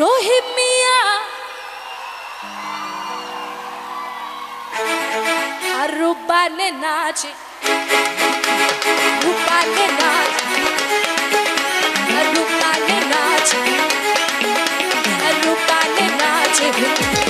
रोहित मिया। रूपा ने नाच रूपा ने नाच रूपा ने नाच रूपा ने नाच।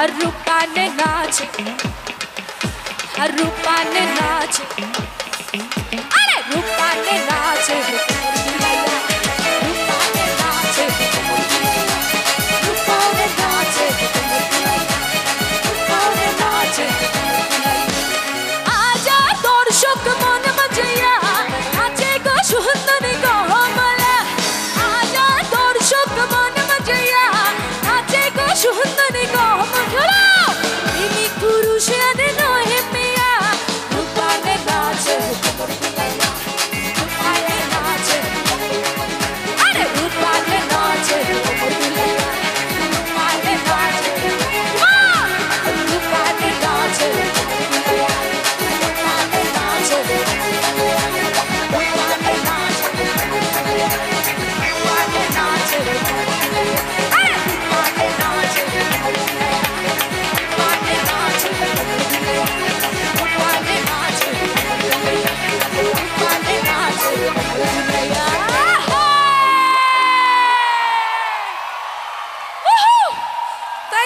a Rupane nache, a Rupane nache. Are Rupane nache, Rupane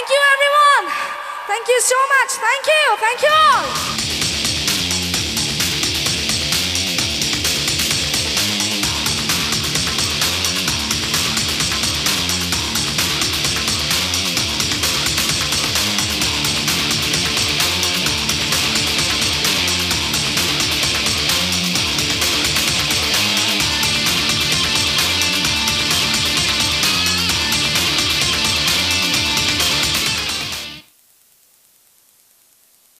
Thank you, everyone. Thank you so much. Thank you. Thank you all.